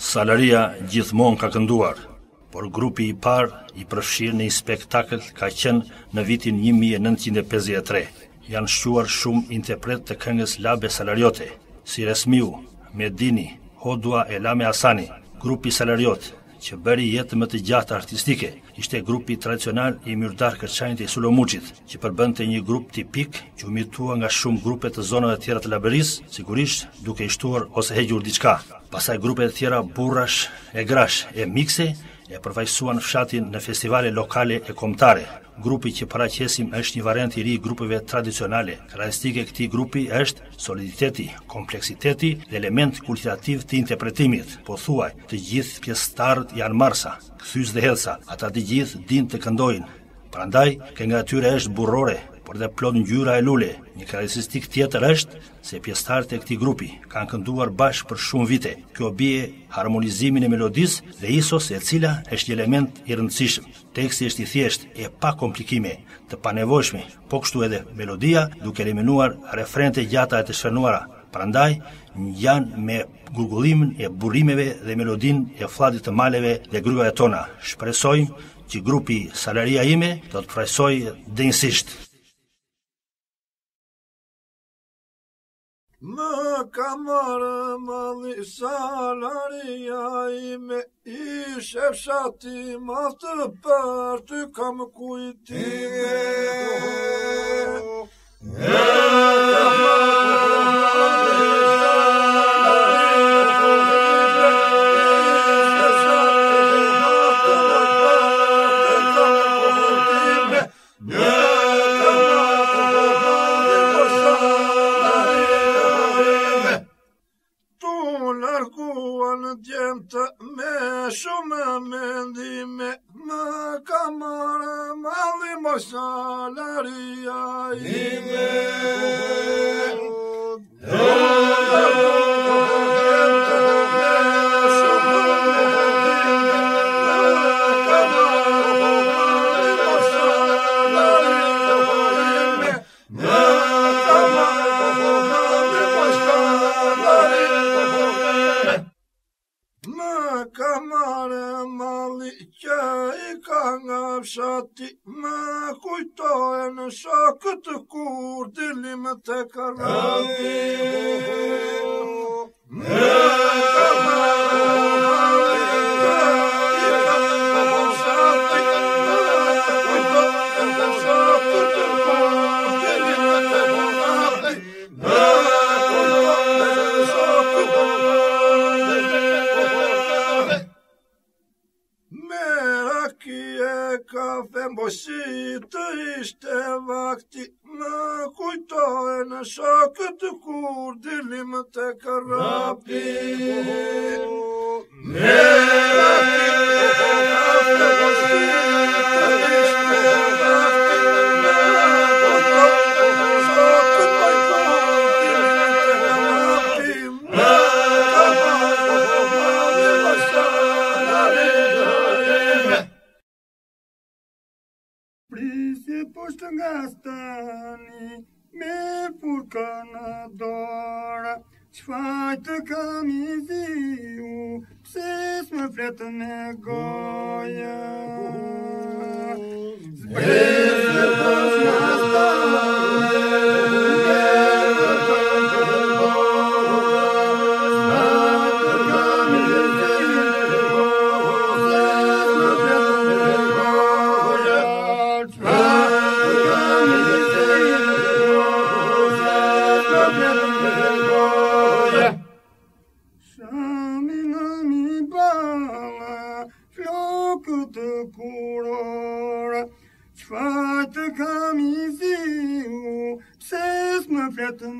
Salaria gjithmon ka kënduar, por grupi i par i përfshirë në i spektakl ka qenë në vitin 1953. Janë shquar shumë interpret të këngës labe salariote, si Resmiu, Medini, Hodua e Lame Asani, grupi salariot, që bëri jetë më të gjatë artistike, ishte grupi tradicional i mjërdar kërçajnë të i që përbënte të një grup tipik që umitua nga shumë grupet të zonëve tjera të laberis, sigurisht duke ishtuar ose hegjur diçka. Pasaj grupe të tjera burrash e grash e mikse e në fshatin në festivale lokale e kombëtare. Grupi që paraqesim është një variant i ri i grupeve tradicionale. Karakteristike e këtij grupi është soliditeti, kompleksiteti dhe element kulturativ të interpretimit. Po thuaj, të gjithë pjesëtarët janë marsa, këthys dhe hedhsa. Ata të gjithë dinë të këndojnë. Prandaj, kënga e tyre është burrore, por dhe plot ngjyra e lule. Një karakteristik tjetër është se pjesëtarët e këtij grupi kanë kënduar bashkë për shumë vite. Kjo bie harmonizimin e melodisë dhe isos e cila është një element i rëndësishëm. Teksti është i thjeshtë e pa komplikime, të panevojshme, po kështu edhe melodia duke eliminuar refrente gjata e të shënuara. Prandaj janë me gurgullimin e burimeve dhe melodin e fladit të maleve dhe e tona. Shpresojmë që grupi Salaria ime do të prajsoj dhe Më kamarë më dhisa lari ja i me ishe pështimatë për të kam kujti me në kamarë. shumë mendime, më kamarë, më limo salaria ime. me të korrbi me nënë e as të boshtë të të shëndë të më vonë të mos ha të mos ha më vonë me të më bashkë në të dëme me furka në dora Qfaj të kam i ziju, pse s'më fletë me goja Zbërë të pas në stërë ところら Sfată ca miziu, psesmă priată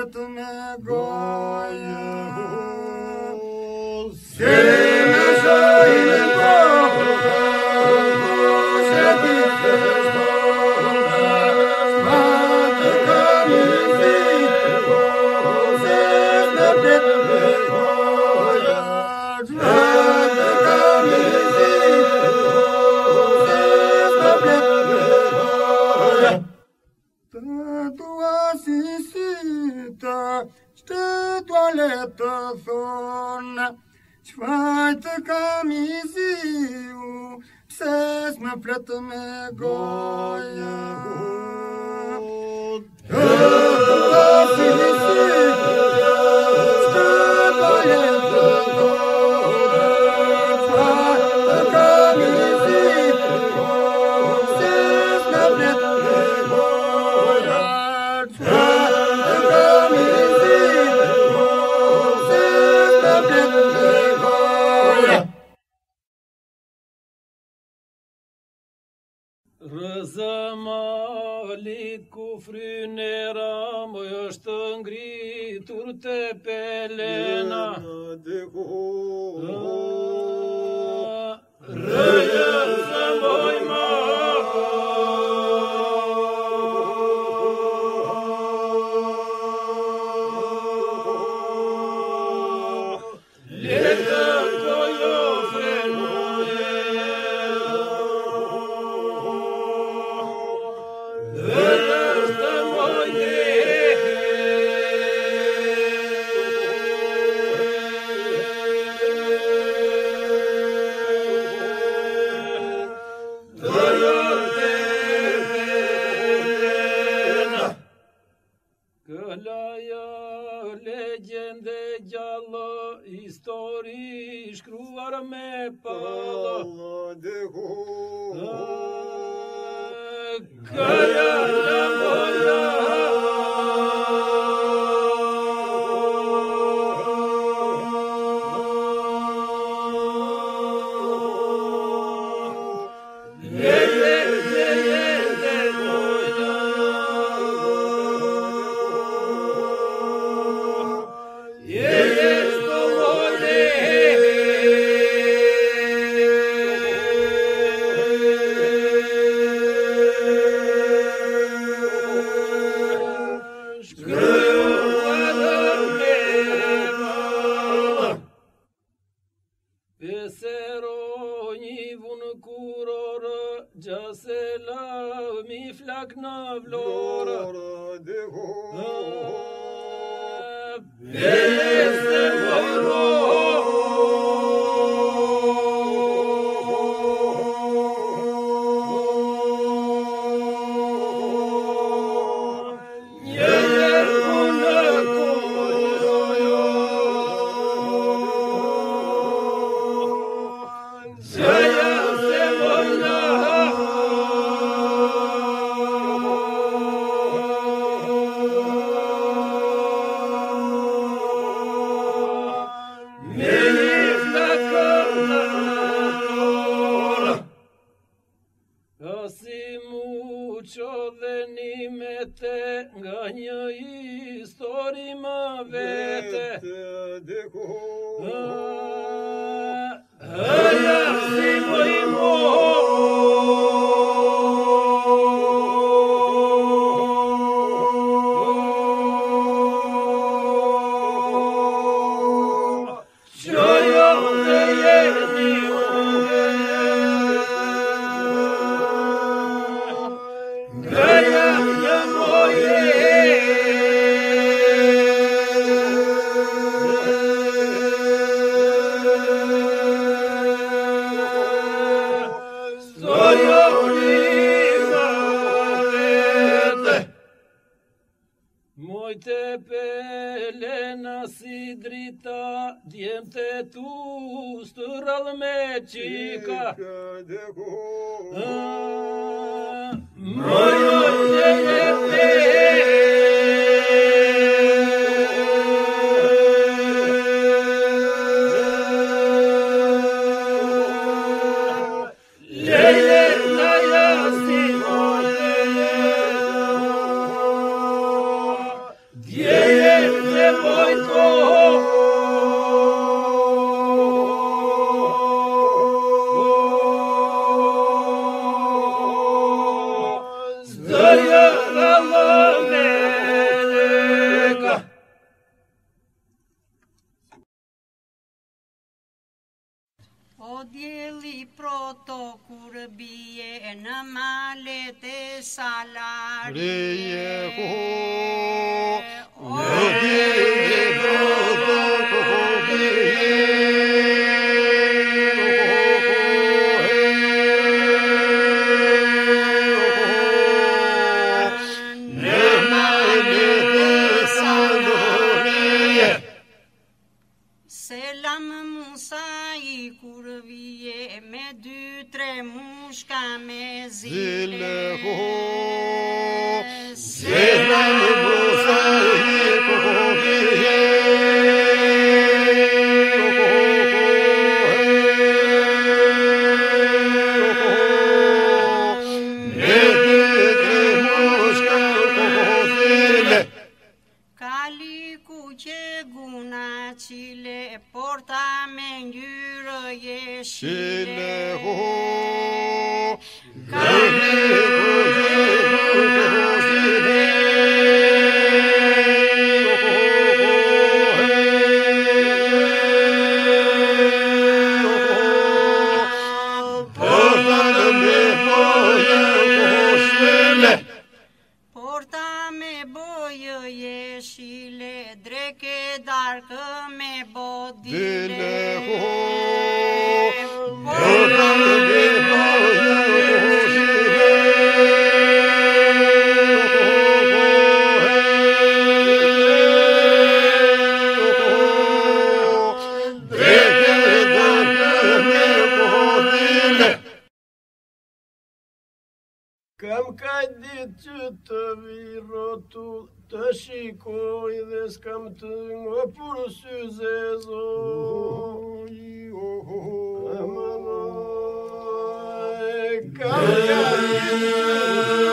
que tu me goias. Preto tu me goia. Just love me mi flak në vlorë Vlorë Kam ka ditë që të viro të shikoj dhe s'kam të nga purë sy zezoj. Kam oh, oh, oh, oh, oh, oh, oh, oh, oh, oh, oh, oh, oh,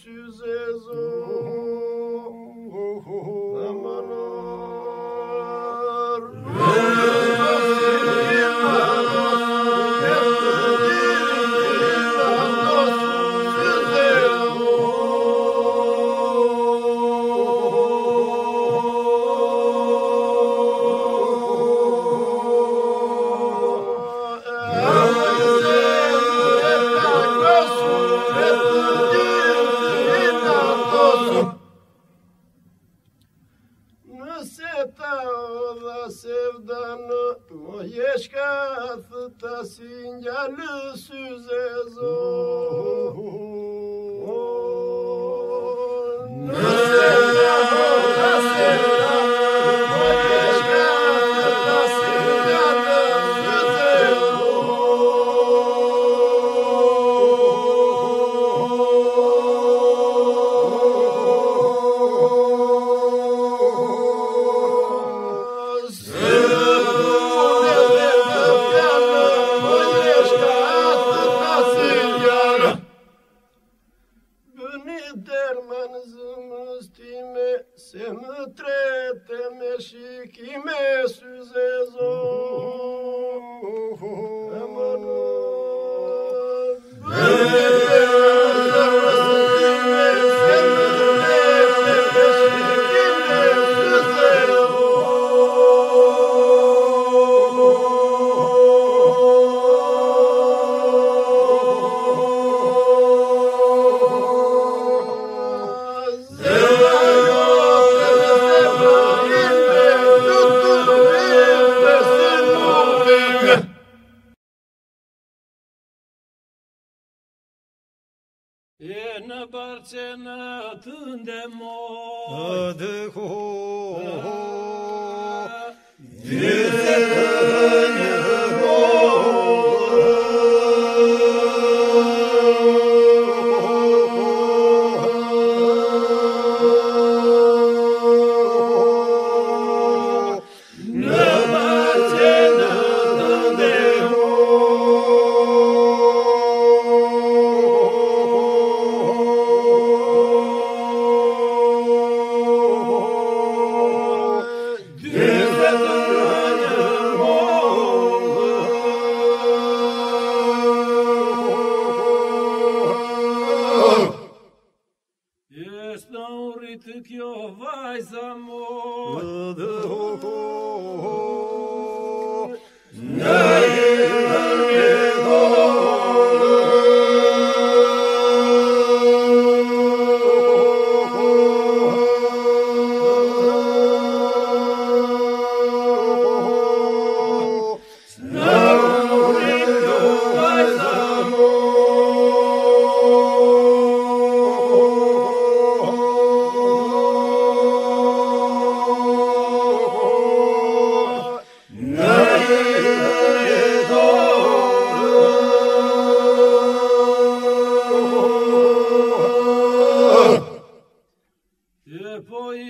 old. se me traite, mexique imensos exons. Uhum.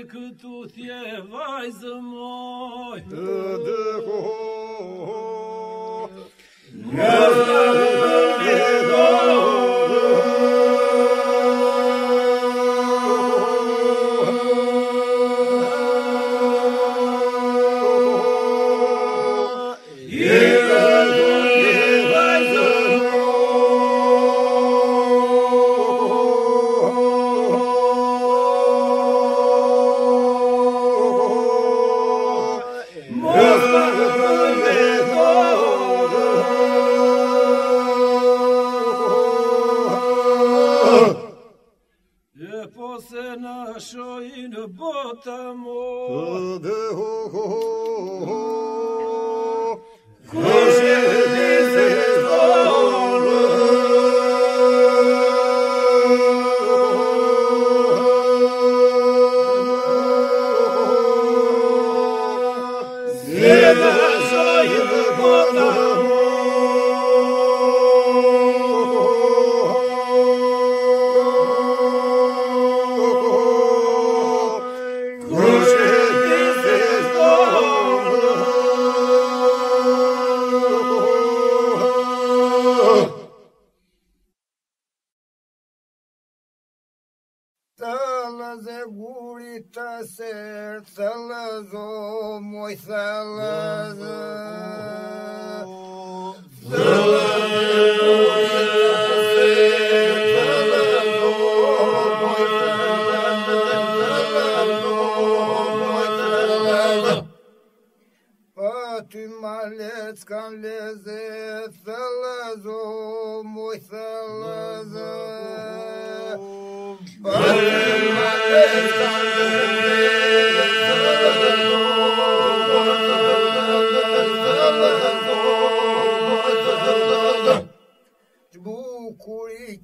këtu thje vajzë moj Dë dë ho ho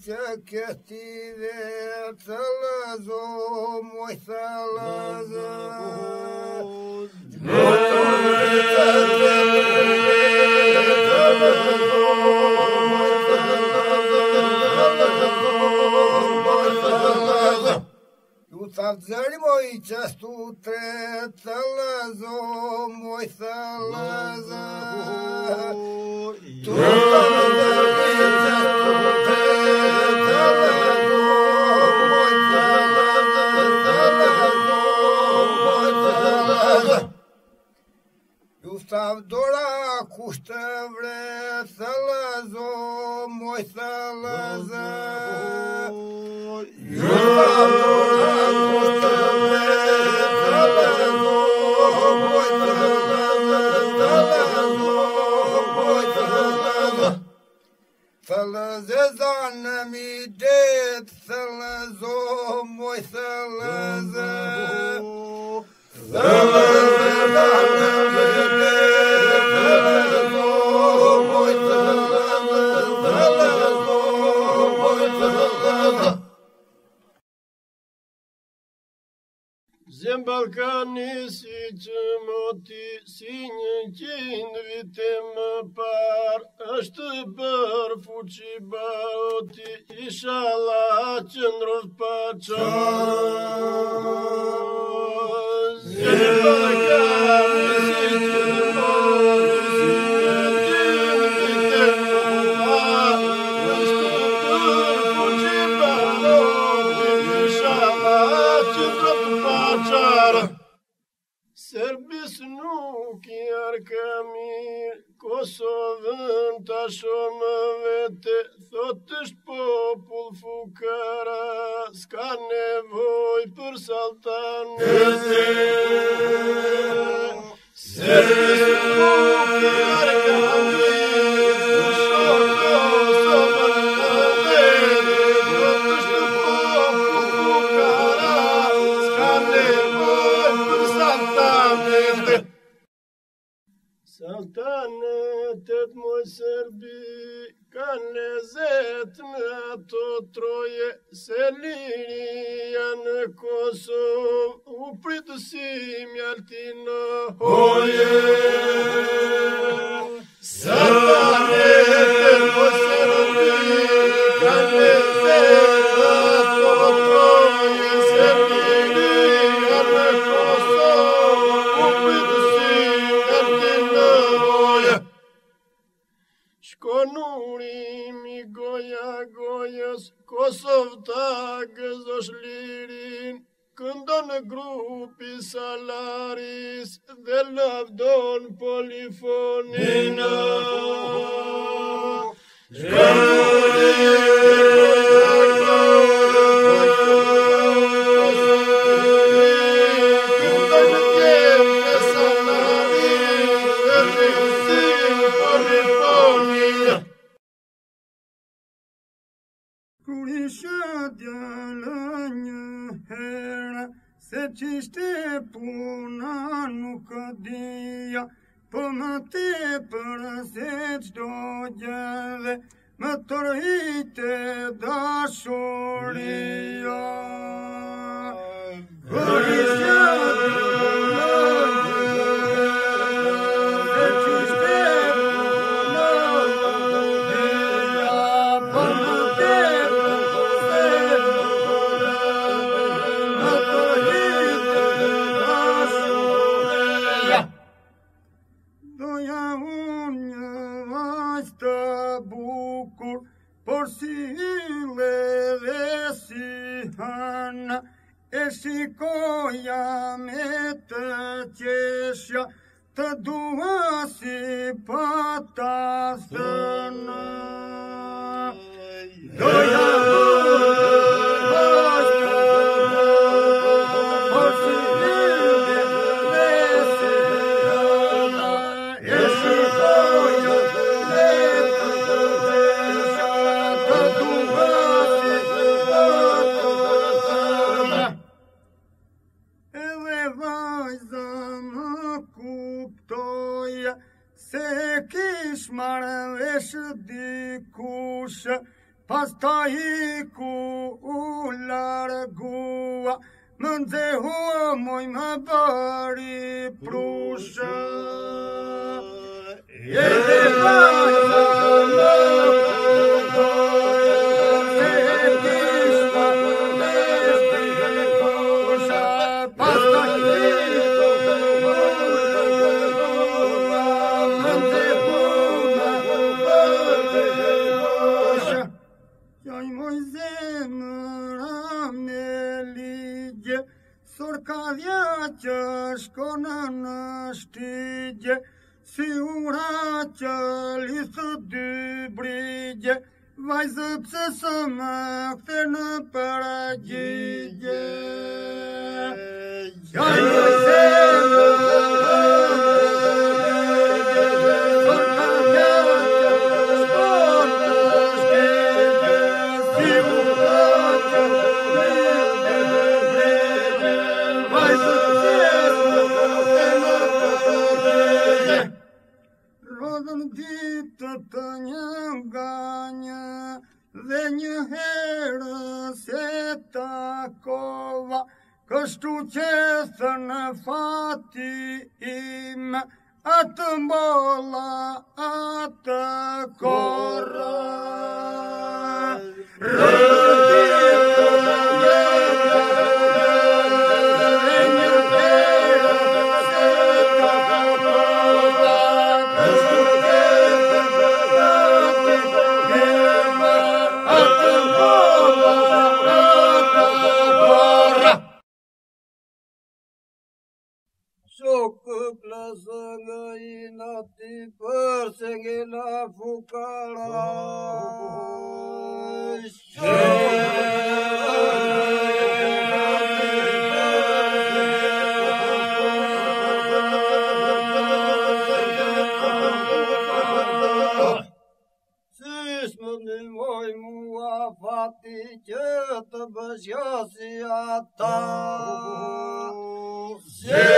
çeketine salaz omoy salaz. Utavzali moj častu tre salazo, moj salaza. Tu salaza. Savdora kushta vre salazo moj salaza. Savdora kushta vre Thalazzan mi dead thalazzo moi thalazzo on me dead Zembalkanisi qëmoti si një qenë vite më par është bërë fuqi baoti isha la qëndrov pa qarë Zembalkanisi qëmoti kemi Kosovën të shumë vete, thot është popull fukara, s'ka nevoj për saltane. Se, se, se, mu Srbi, kanezetna to troje selinijan Kosov, u pridusim jartino hoje. Srbane mu Srbi, kanezetna gojës, Kosovë të gëzosh shlirin këndo grupi salaris, dhe lavdon polifonin, në Yeah. Ashtë të bukur, por si hile dhe si hëna, E shikoja me të qeshja, të dua si pata zëna. Doja, kush Pas ta i ku u largua Më ndzehu moj më bëri prusha E dhe bërë la la la si ura qëli së dy brigje, vajzë pëse së më këtë në përgjigje. Ja, ja, ja, të një ganjë Dhe një herë se ta kova Kështu qëthë në fati im Atë mbolla, atë korra Rëdhe sëngë na ti për sëngë la fukala sëngë na ti për sëngë la fukala sëngë na ti për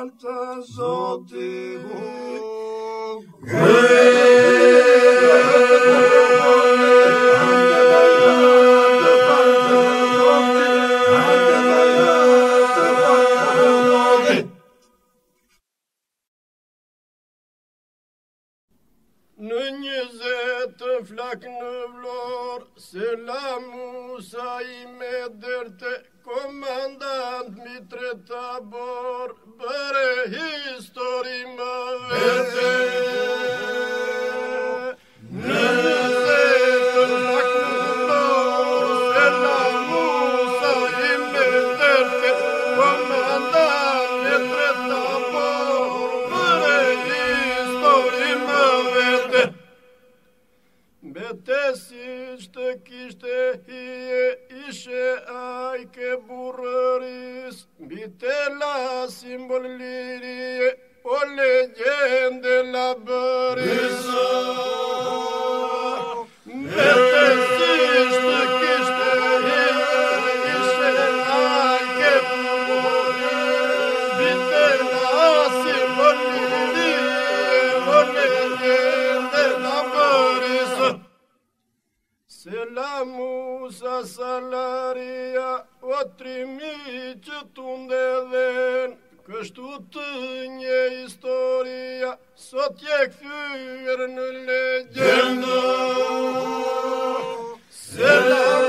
walca złoty Në tesin kishte kishtë e hije, ishe ajke burëris, mbi te la simbol lirje, po le gjende la bëris. Në tesin shtë kishtë e hije, ishe ajke burëris, Musa salaria O trimi që të ndedhen Kështu të një historia Sot je këthyër në legjendë Selam